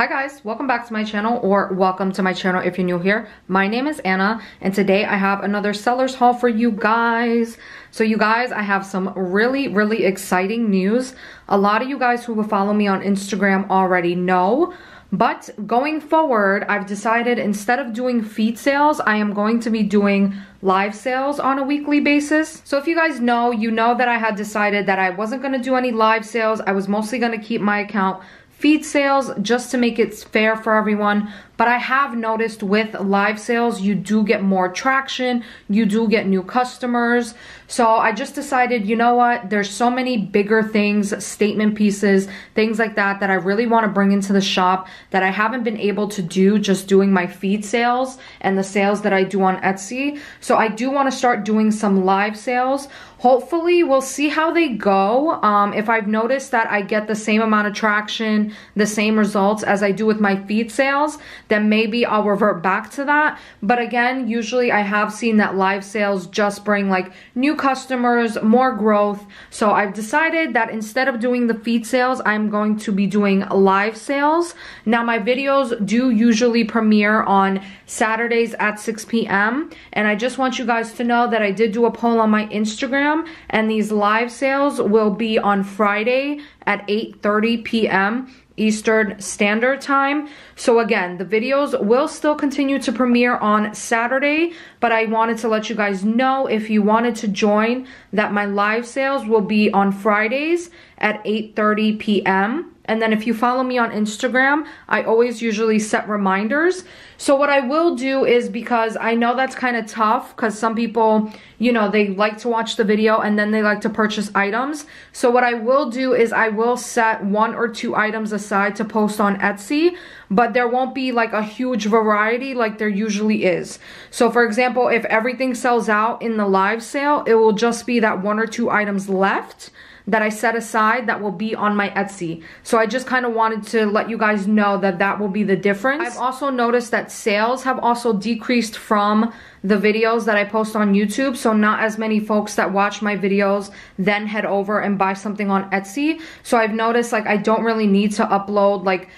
Hi guys, welcome back to my channel or welcome to my channel if you're new here. My name is Anna and today I have another seller's haul for you guys. So you guys, I have some really, really exciting news. A lot of you guys who will follow me on Instagram already know, but going forward, I've decided instead of doing feed sales, I am going to be doing live sales on a weekly basis. So if you guys know, you know that I had decided that I wasn't going to do any live sales. I was mostly going to keep my account feed sales just to make it fair for everyone. But I have noticed with live sales, you do get more traction, you do get new customers. So I just decided, you know what, there's so many bigger things, statement pieces, things like that, that I really want to bring into the shop that I haven't been able to do just doing my feed sales and the sales that I do on Etsy. So I do want to start doing some live sales. Hopefully, we'll see how they go. Um, if I've noticed that I get the same amount of traction, the same results as I do with my feed sales, then maybe I'll revert back to that. But again, usually I have seen that live sales just bring like new customers, more growth. So I've decided that instead of doing the feed sales, I'm going to be doing live sales. Now my videos do usually premiere on Saturdays at 6 p.m. And I just want you guys to know that I did do a poll on my Instagram and these live sales will be on Friday at 8.30 p.m. Eastern Standard Time. So again, the videos will still continue to premiere on Saturday, but I wanted to let you guys know if you wanted to join that my live sales will be on Fridays at 8.30 p.m. And then if you follow me on Instagram, I always usually set reminders. So what I will do is because I know that's kind of tough because some people, you know, they like to watch the video and then they like to purchase items. So what I will do is I will set one or two items aside to post on Etsy, but there won't be like a huge variety like there usually is. So for example, if everything sells out in the live sale, it will just be that one or two items left that I set aside that will be on my Etsy. So I just kind of wanted to let you guys know that that will be the difference. I've also noticed that sales have also decreased from the videos that I post on YouTube. So not as many folks that watch my videos then head over and buy something on Etsy. So I've noticed like I don't really need to upload like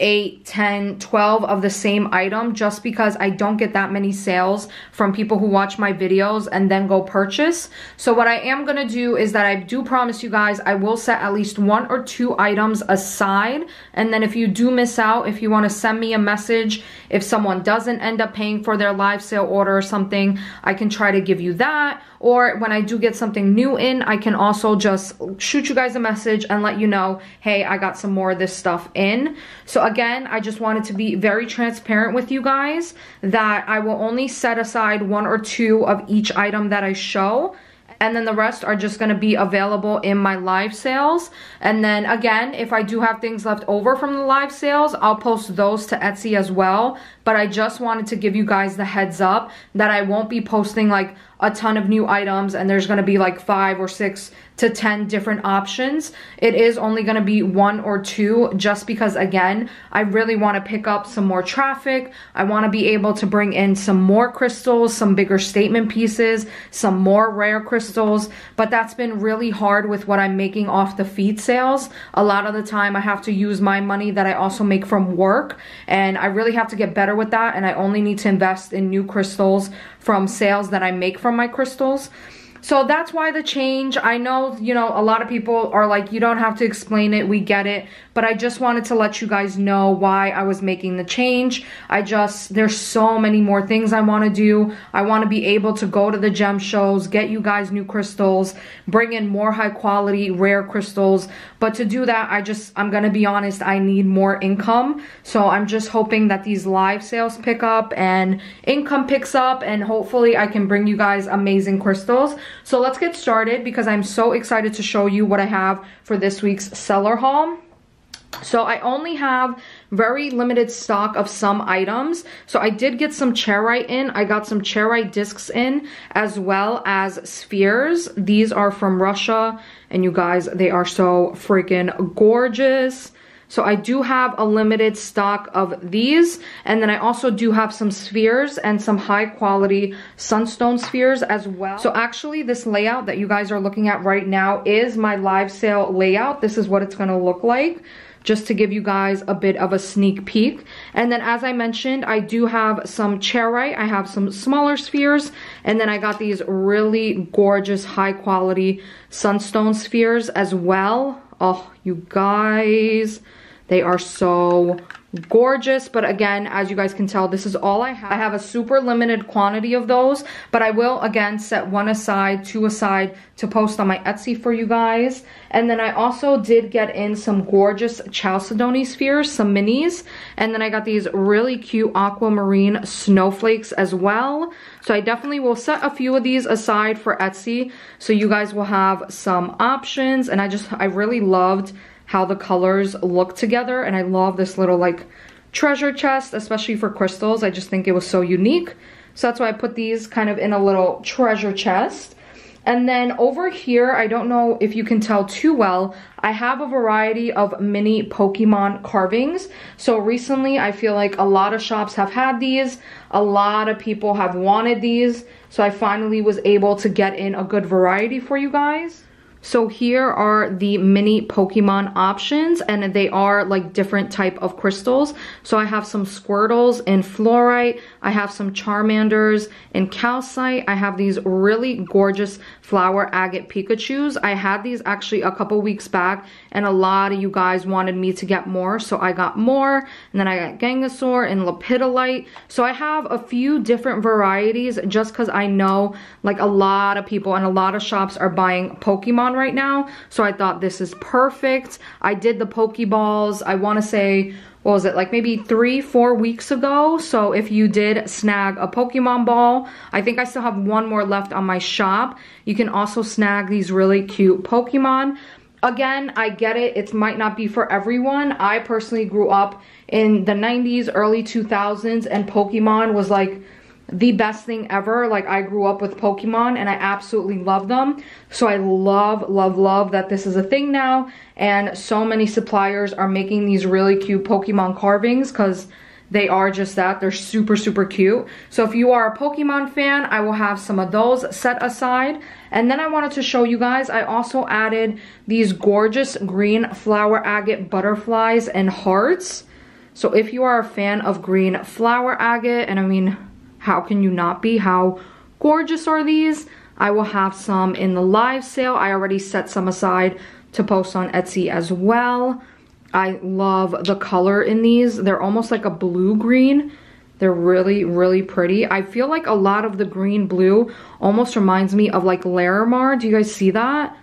8, 10, 12 of the same item just because I don't get that many sales from people who watch my videos and then go purchase. So what I am going to do is that I do promise you guys I will set at least one or two items aside. And then if you do miss out, if you want to send me a message, if someone doesn't end up paying for their live sale order or something, I can try to give you that. Or when I do get something new in, I can also just shoot you guys a message and let you know, hey, I got some more of this stuff in. So again, I just wanted to be very transparent with you guys that I will only set aside one or two of each item that I show and then the rest are just going to be available in my live sales. And then again, if I do have things left over from the live sales, I'll post those to Etsy as well. But I just wanted to give you guys the heads up that I won't be posting like a ton of new items and there's going to be like five or six to 10 different options. It is only going to be one or two just because again, I really want to pick up some more traffic. I want to be able to bring in some more crystals, some bigger statement pieces, some more rare crystals, but that's been really hard with what I'm making off the feed sales. A lot of the time I have to use my money that I also make from work and I really have to get better with that and I only need to invest in new crystals from sales that I make from my crystals. So that's why the change. I know, you know, a lot of people are like, you don't have to explain it. We get it but I just wanted to let you guys know why I was making the change. I just, there's so many more things I want to do. I want to be able to go to the gem shows, get you guys new crystals, bring in more high quality rare crystals. But to do that, I just, I'm going to be honest, I need more income. So I'm just hoping that these live sales pick up and income picks up and hopefully I can bring you guys amazing crystals. So let's get started because I'm so excited to show you what I have for this week's seller haul. So I only have very limited stock of some items. So I did get some charoite in. I got some charoite discs in as well as spheres. These are from Russia and you guys, they are so freaking gorgeous. So I do have a limited stock of these. And then I also do have some spheres and some high quality sunstone spheres as well. So actually this layout that you guys are looking at right now is my live sale layout. This is what it's gonna look like. just to give you guys a bit of a sneak peek. And then as I mentioned, I do have some charoite. I have some smaller spheres. And then I got these really gorgeous, high quality sunstone spheres as well. Oh, you guys, they are so gorgeous but again as you guys can tell this is all i have. I have a super limited quantity of those but i will again set one aside two aside to post on my etsy for you guys. And then i also did get in some gorgeous chalcedony spheres some minis and then i got these really cute aquamarine snowflakes as well. So i definitely will set a few of these aside for etsy so you guys will have some options. And i just i really loved how the colors look together. And I love this little like treasure chest, especially for crystals. I just think it was so unique. So that's why I put these kind of in a little treasure chest. And then over here, I don't know if you can tell too well, I have a variety of mini Pokemon carvings. So recently, I feel like a lot of shops have had these. A lot of people have wanted these. So I finally was able to get in a good variety for you guys. So here are the mini Pokemon options and they are like different type of crystals. So I have some Squirtles in Fluorite. I have some Charmanders in Calcite. I have these really gorgeous flower agate Pikachus. I had these actually a couple weeks back and a lot of you guys wanted me to get more. So I got more and then I got Gangasaur and Lepidolite. So I have a few different varieties just because I know like a lot of people and a lot of shops are buying Pokemon on right now. So I thought this is perfect. I did the Pokeballs, I want to say, what was it, like maybe three, four weeks ago. So if you did snag a Pokemon ball, I think I still have one more left on my shop. You can also snag these really cute Pokemon. Again, I get it. It might not be for everyone. I personally grew up in the 90s, early 2000s, and Pokemon was like the best thing ever. Like I grew up with Pokemon and I absolutely love them. So I love, love, love that this is a thing now. And so many suppliers are making these really cute Pokemon carvings because they are just that. They're super, super cute. So if you are a Pokemon fan, I will have some of those set aside. And then I wanted to show you guys, I also added these gorgeous green flower agate butterflies and hearts. So if you are a fan of green flower agate, and I mean, how can you not be? How gorgeous are these? I will have some in the live sale. I already set some aside to post on Etsy as well. I love the color in these. They're almost like a blue-green. They're really, really pretty. I feel like a lot of the green blue almost reminds me of like Larimar. Do you guys see that?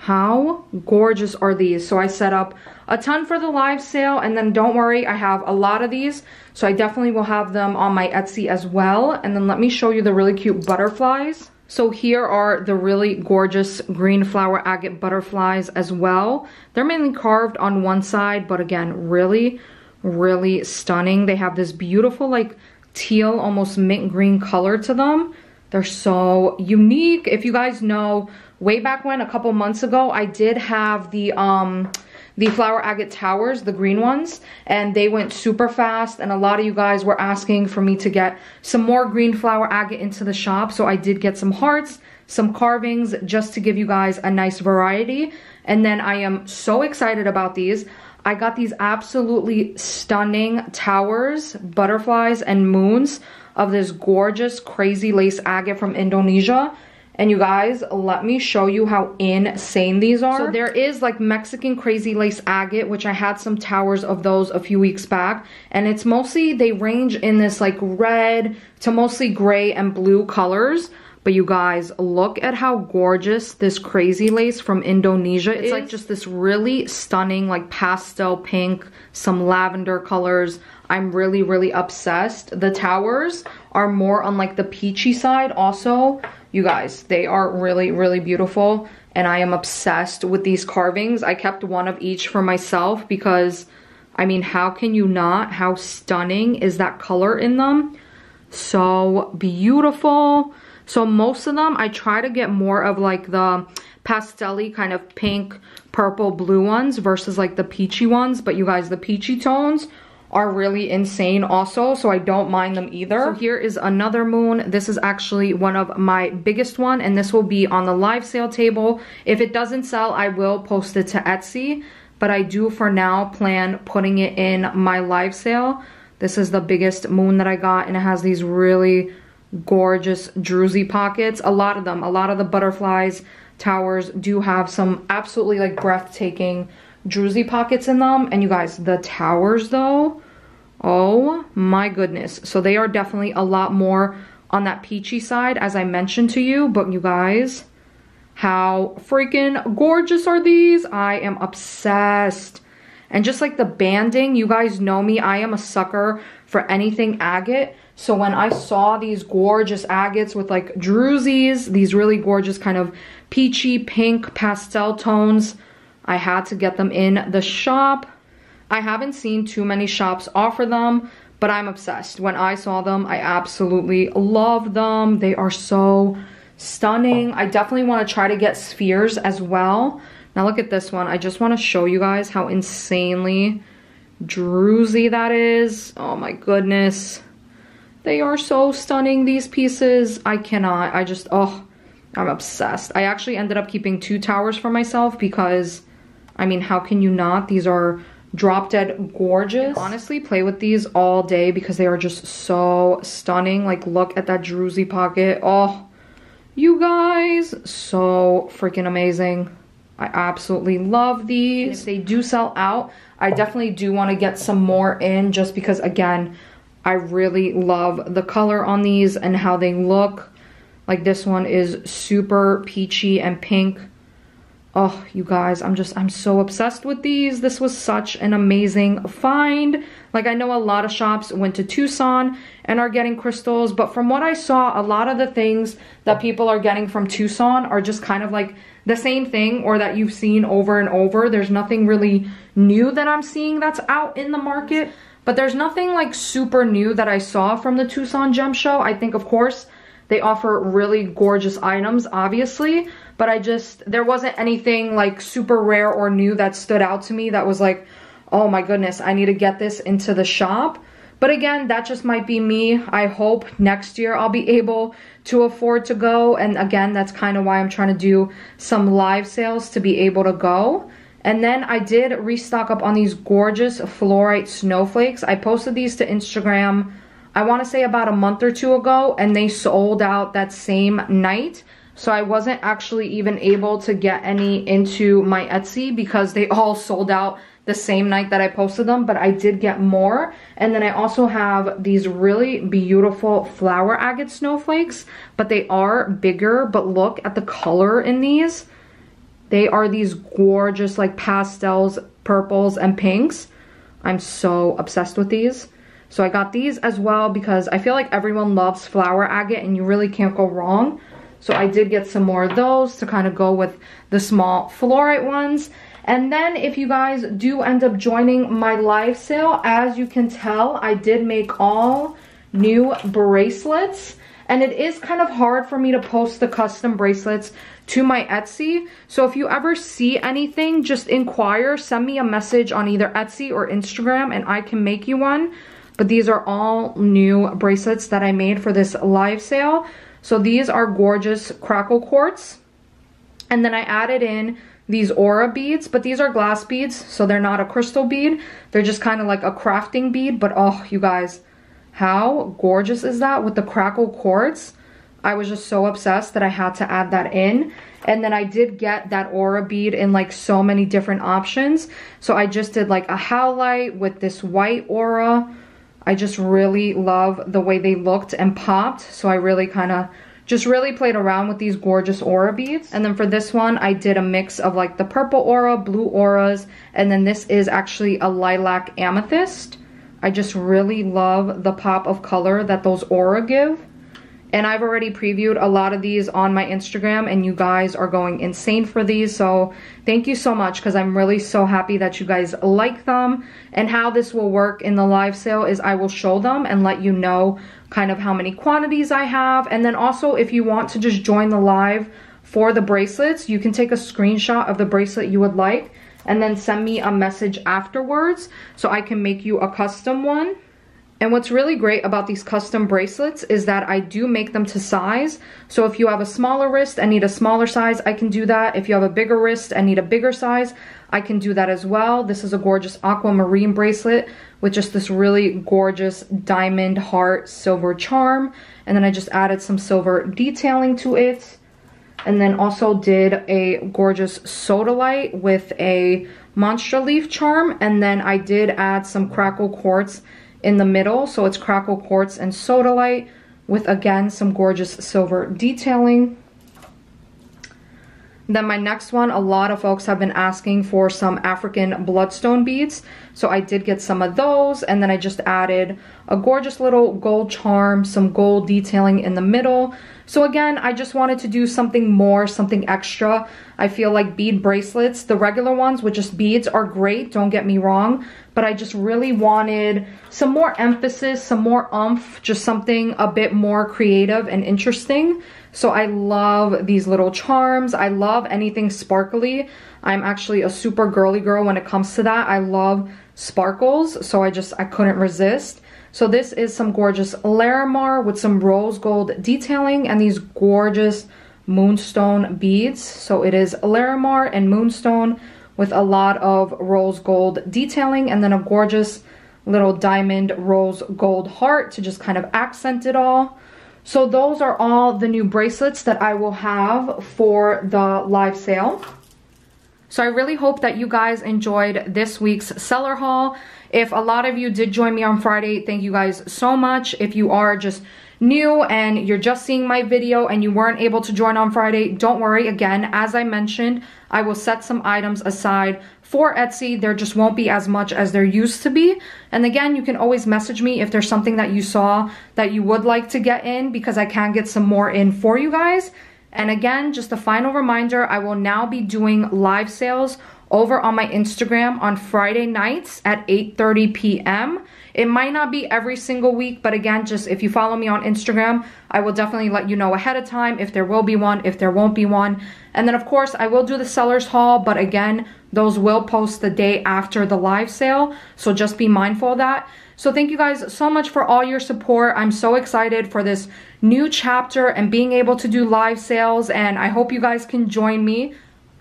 How gorgeous are these? So I set up a ton for the live sale and then don't worry, I have a lot of these. So I definitely will have them on my Etsy as well. And then let me show you the really cute butterflies. So here are the really gorgeous green flower agate butterflies as well. They're mainly carved on one side, but again, really, really stunning. They have this beautiful like teal, almost mint green color to them. They're so unique. If you guys know, way back when, a couple months ago, I did have the, um, the flower agate towers, the green ones, and they went super fast. And a lot of you guys were asking for me to get some more green flower agate into the shop. So I did get some hearts, some carvings, just to give you guys a nice variety. And then I am so excited about these. I got these absolutely stunning towers, butterflies, and moons of this gorgeous crazy lace agate from Indonesia. And you guys, let me show you how insane these are. So there is like Mexican crazy lace agate, which I had some towers of those a few weeks back. And it's mostly, they range in this like red to mostly gray and blue colors. But you guys, look at how gorgeous this crazy lace from Indonesia it's is. It's like just this really stunning like pastel pink, some lavender colors. I'm really, really obsessed. The towers are more on like the peachy side also. You guys, they are really, really beautiful. And I am obsessed with these carvings. I kept one of each for myself because, I mean, how can you not? How stunning is that color in them? So beautiful. So most of them, I try to get more of like the pastelly kind of pink, purple, blue ones versus like the peachy ones. But you guys, the peachy tones are really insane also, so I don't mind them either. So here is another moon. This is actually one of my biggest one, and this will be on the live sale table. If it doesn't sell, I will post it to Etsy. but I do for now plan putting it in my live sale. This is the biggest moon that I got and it has these really gorgeous druzy pockets. A lot of them, a lot of the butterflies towers do have some absolutely like breathtaking druzy pockets in them. And you guys, the towers though, oh my goodness. So they are definitely a lot more on that peachy side as I mentioned to you. But you guys, how freaking gorgeous are these? I am obsessed. And just like the banding, you guys know me, I am a sucker for anything agate. So when I saw these gorgeous agates with like druzies, these really gorgeous kind of peachy pink pastel tones, I had to get them in the shop. I haven't seen too many shops offer them, but I'm obsessed. When I saw them, I absolutely love them. They are so stunning. I definitely want to try to get spheres as well. Now look at this one. I just want to show you guys how insanely druzy that is. Oh my goodness. They are so stunning, these pieces. I cannot. I just, oh, I'm obsessed. I actually ended up keeping two towers for myself because, I mean, how can you not? These are drop dead gorgeous. honestly, play with these all day because they are just so stunning. Like, look at that druzy pocket. Oh, you guys, so freaking amazing. I absolutely love these. And if they do sell out, I definitely do want to get some more in just because, again, I really love the color on these and how they look. Like this one is super peachy and pink. Oh, you guys, I'm just, I'm so obsessed with these. This was such an amazing find. Like I know a lot of shops went to Tucson and are getting crystals, but from what I saw, a lot of the things that people are getting from Tucson are just kind of like the same thing or that you've seen over and over. There's nothing really new that I'm seeing that's out in the market. But there's nothing like super new that I saw from the Tucson Gem Show. I think, of course, they offer really gorgeous items, obviously. But I just, there wasn't anything like super rare or new that stood out to me that was like, oh my goodness, I need to get this into the shop. But again, that just might be me. I hope next year I'll be able to afford to go. And again, that's kind of why I'm trying to do some live sales to be able to go. And then I did restock up on these gorgeous fluorite snowflakes. I posted these to Instagram, I want to say about a month or two ago, and they sold out that same night. So I wasn't actually even able to get any into my Etsy because they all sold out the same night that I posted them, but I did get more. And then I also have these really beautiful flower agate snowflakes, but they are bigger, but look at the color in these. They are these gorgeous like pastels, purples, and pinks. I'm so obsessed with these. So I got these as well because I feel like everyone loves flower agate and you really can't go wrong. So I did get some more of those to kind of go with the small fluorite ones. And then if you guys do end up joining my live sale, as you can tell, I did make all new bracelets. And it is kind of hard for me to post the custom bracelets to my Etsy. So if you ever see anything, just inquire, send me a message on either Etsy or Instagram and I can make you one. But these are all new bracelets that I made for this live sale. So these are gorgeous crackle quartz. And then I added in these aura beads, but these are glass beads, so they're not a crystal bead. They're just kind of like a crafting bead, but oh, you guys, how gorgeous is that with the crackle quartz? I was just so obsessed that I had to add that in. And then I did get that aura bead in like so many different options. So I just did like a howlite with this white aura. I just really love the way they looked and popped. So I really kind of just really played around with these gorgeous aura beads. And then for this one, I did a mix of like the purple aura, blue auras, and then this is actually a lilac amethyst. I just really love the pop of color that those aura give. And I've already previewed a lot of these on my Instagram and you guys are going insane for these. So thank you so much because I'm really so happy that you guys like them. And how this will work in the live sale is I will show them and let you know kind of how many quantities I have. And then also if you want to just join the live for the bracelets, you can take a screenshot of the bracelet you would like and then send me a message afterwards so I can make you a custom one. And what's really great about these custom bracelets is that I do make them to size. So if you have a smaller wrist and need a smaller size, I can do that. If you have a bigger wrist and need a bigger size, I can do that as well. This is a gorgeous aquamarine bracelet with just this really gorgeous diamond heart silver charm. And then I just added some silver detailing to it. And then also did a gorgeous sodalite with a monster leaf charm. And then I did add some crackle quartz in the middle. So it's crackle quartz and sodalite with again some gorgeous silver detailing. Then my next one, a lot of folks have been asking for some African bloodstone beads. So I did get some of those and then I just added a gorgeous little gold charm, some gold detailing in the middle. So again, I just wanted to do something more, something extra. I feel like bead bracelets, the regular ones with just beads are great, don't get me wrong. But I just really wanted some more emphasis, some more umph, just something a bit more creative and interesting. So I love these little charms. I love anything sparkly. I'm actually a super girly girl when it comes to that. I love sparkles, so I just, I couldn't resist. So this is some gorgeous Larimar with some rose gold detailing and these gorgeous moonstone beads. So it is Larimar and moonstone with a lot of rose gold detailing and then a gorgeous little diamond rose gold heart to just kind of accent it all. So those are all the new bracelets that I will have for the live sale. So I really hope that you guys enjoyed this week's seller haul. If a lot of you did join me on Friday, thank you guys so much. If you are just new and you're just seeing my video and you weren't able to join on Friday, don't worry. Again, as I mentioned, I will set some items aside for Etsy. There just won't be as much as there used to be. And again, you can always message me if there's something that you saw that you would like to get in because I can get some more in for you guys. And again, just a final reminder, I will now be doing live sales over on my Instagram on Friday nights at 8.30 p.m. It might not be every single week, but again, just if you follow me on Instagram, I will definitely let you know ahead of time if there will be one, if there won't be one. And then of course, I will do the seller's haul, but again, those will post the day after the live sale. So just be mindful of that. So thank you guys so much for all your support. I'm so excited for this new chapter and being able to do live sales and I hope you guys can join me.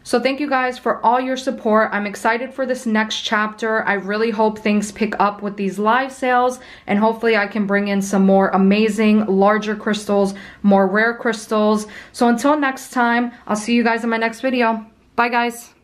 So thank you guys for all your support. I'm excited for this next chapter. I really hope things pick up with these live sales and hopefully I can bring in some more amazing, larger crystals, more rare crystals. So until next time, I'll see you guys in my next video. Bye guys.